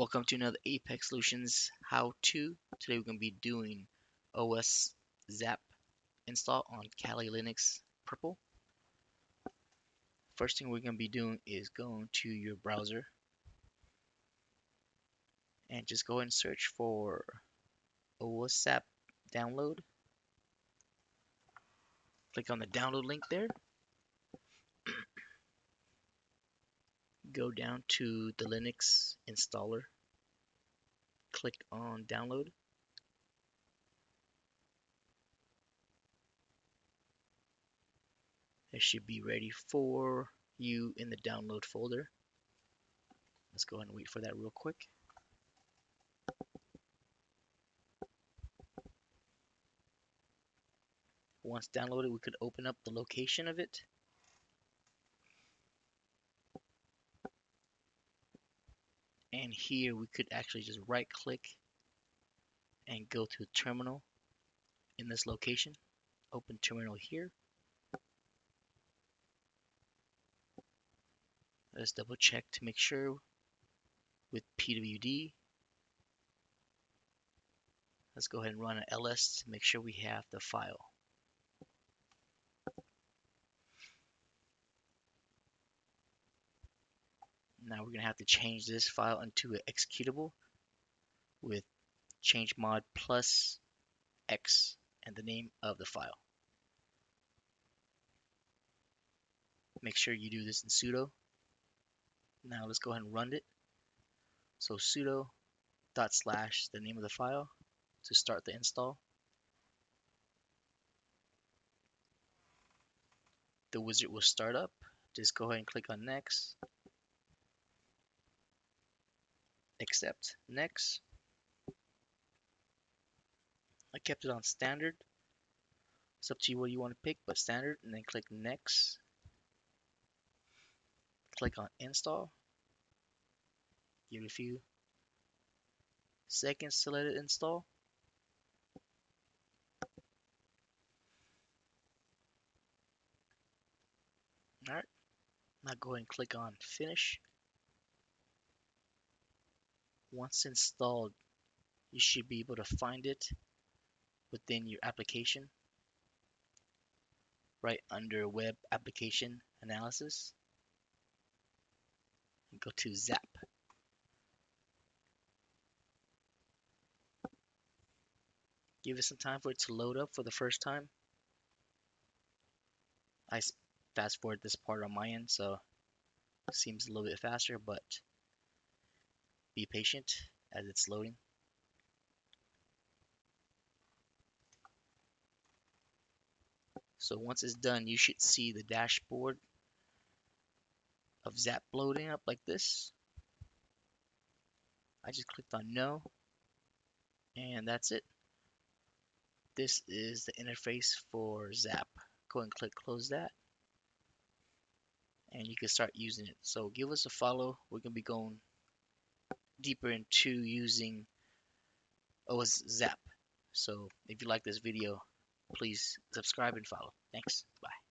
Welcome to another Apex Solutions how-to. Today we're going to be doing OWASP ZAP install on Kali Linux Purple. First thing we're going to be doing is going to your browser and just go and search for OWASP ZAP download. Click on the download link there. Go down to the Linux installer, click on download. It should be ready for you in the download folder. Let's go ahead and wait for that real quick. Once downloaded, we could open up the location of it. And here we could actually just right click and go to terminal in this location. Open terminal here. Let's double check to make sure with pwd let's go ahead and run an ls to make sure we have the file Now we're going to have to change this file into an executable with change mod plus x and the name of the file. Make sure you do this in sudo. Now let's go ahead and run it. So sudo dot slash the name of the file to start the install. The wizard will start up. Just go ahead and click on next. Accept. Next. I kept it on standard. It's up to you what you want to pick but standard and then click next. Click on install. Give it a few seconds to let it install. Alright now go ahead and click on finish once installed you should be able to find it within your application right under web application analysis and go to zap. Give it some time for it to load up for the first time. I fast forward this part on my end so it seems a little bit faster but be patient as it's loading. So once it's done, you should see the dashboard of Zap loading up like this. I just clicked on no and that's it. This is the interface for Zap. Go and click close that and you can start using it. So give us a follow. We're going to be going deeper into using OWASP ZAP. So if you like this video, please subscribe and follow. Thanks. Bye.